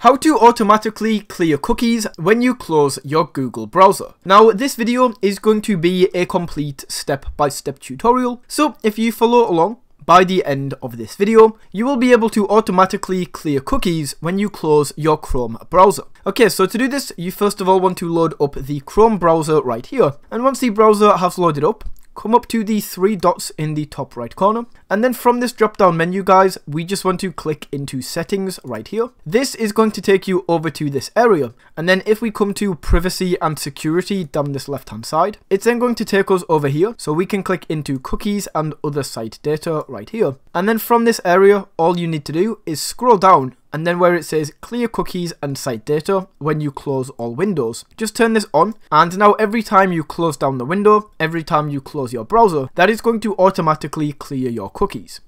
How to automatically clear cookies when you close your Google browser. Now this video is going to be a complete step-by-step -step tutorial, so if you follow along, by the end of this video, you will be able to automatically clear cookies when you close your Chrome browser. Okay, so to do this, you first of all want to load up the Chrome browser right here. And once the browser has loaded up, come up to the three dots in the top right corner. And then from this drop down menu guys, we just want to click into settings right here. This is going to take you over to this area. And then if we come to privacy and security down this left hand side, it's then going to take us over here. So we can click into cookies and other site data right here. And then from this area, all you need to do is scroll down and then where it says clear cookies and site data when you close all windows. Just turn this on and now every time you close down the window, every time you close your browser, that is going to automatically clear your cookies.